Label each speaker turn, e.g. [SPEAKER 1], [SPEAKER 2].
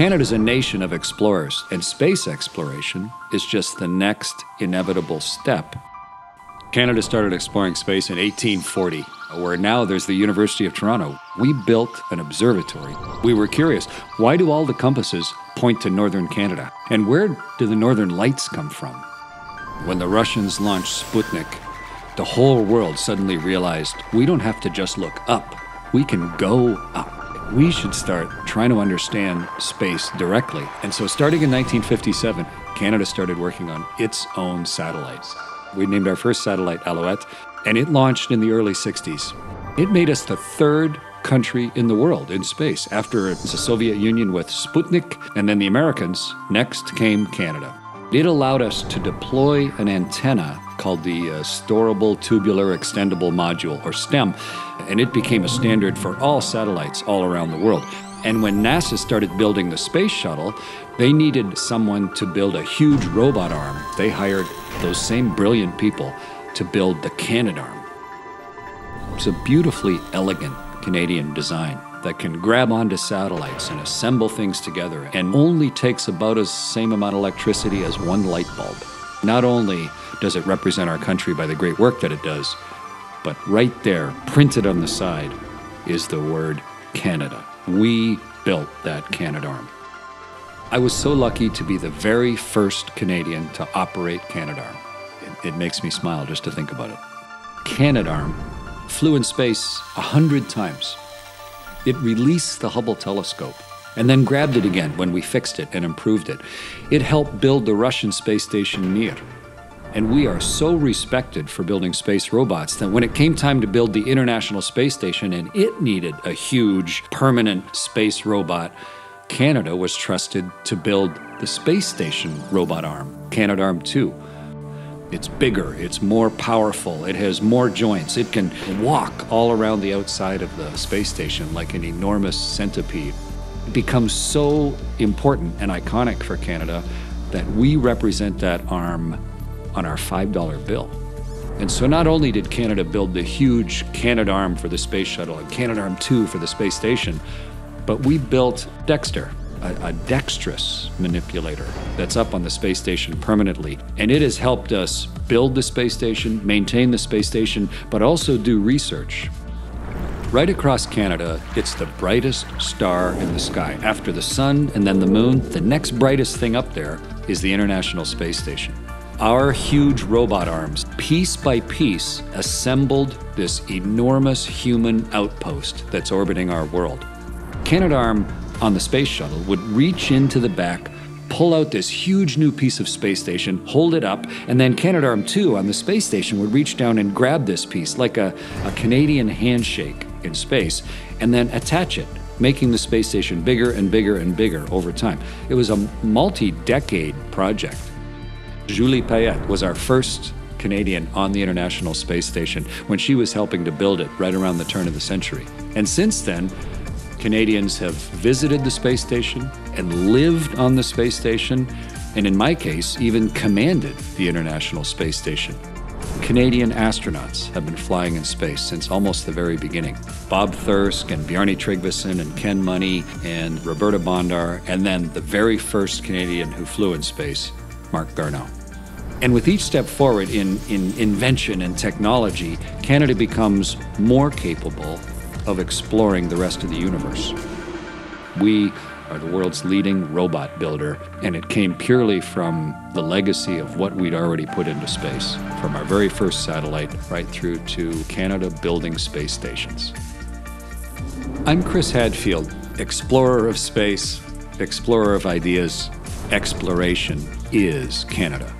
[SPEAKER 1] Canada's a nation of explorers, and space exploration is just the next inevitable step. Canada started exploring space in 1840, where now there's the University of Toronto. We built an observatory. We were curious why do all the compasses point to northern Canada? And where do the northern lights come from? When the Russians launched Sputnik, the whole world suddenly realized we don't have to just look up, we can go up we should start trying to understand space directly. And so, starting in 1957, Canada started working on its own satellites. We named our first satellite Alouette, and it launched in the early 60s. It made us the third country in the world in space after the Soviet Union with Sputnik and then the Americans. Next came Canada. It allowed us to deploy an antenna called the uh, Storable Tubular Extendable Module, or STEM, and it became a standard for all satellites all around the world. And when NASA started building the space shuttle, they needed someone to build a huge robot arm. They hired those same brilliant people to build the Canadarm. It's a beautifully elegant Canadian design that can grab onto satellites and assemble things together and only takes about the same amount of electricity as one light bulb. Not only does it represent our country by the great work that it does, but right there, printed on the side, is the word Canada. We built that Canadarm. I was so lucky to be the very first Canadian to operate Canadarm. It, it makes me smile just to think about it. Canadarm flew in space a hundred times it released the Hubble telescope and then grabbed it again when we fixed it and improved it. It helped build the Russian space station Mir. And we are so respected for building space robots that when it came time to build the International Space Station and it needed a huge permanent space robot, Canada was trusted to build the space station robot arm, Canadarm 2. It's bigger, it's more powerful, it has more joints, it can walk all around the outside of the space station like an enormous centipede. It becomes so important and iconic for Canada that we represent that arm on our $5 bill. And so not only did Canada build the huge Canadarm for the space shuttle and Canadarm 2 for the space station, but we built Dextre, a, a, dexterous manipulator that's up on the space station permanently. And it has helped us build the space station, maintain the space station, but also do research. Right across Canada, it's the brightest star in the sky. After the sun and then the moon, the next brightest thing up there is the International Space Station. Our huge robot arms, piece by piece, assembled this enormous human outpost that's orbiting our world. Canadarm on the space shuttle would reach into the back, pull out this huge new piece of space station, hold it up, and then Canadarm2 on the space station would reach down and grab this piece like a, a Canadian handshake in space, and then attach it, making the space station bigger and bigger and bigger over time. It was a multi decade project. Julie Payette was our first Canadian on the International Space Station when she was helping to build it right around the turn of the century. And since then, Canadians have visited the space station and lived on the space station, and in my case, even commanded the International Space Station. Canadian astronauts have been flying in space since almost the very beginning. Bob Thirsk and Bjarni Tryggvason and Ken Money and Roberta Bondar, and then the very first Canadian who flew in space, Marc Garneau. And with each step forward in, in invention and technology, Canada becomes more capable of exploring the rest of the universe. We are the world's leading robot builder, and it came purely from the legacy of what we'd already put into space, from our very first satellite right through to Canada building space stations. I'm Chris Hadfield, explorer of space, explorer of ideas. Exploration is Canada.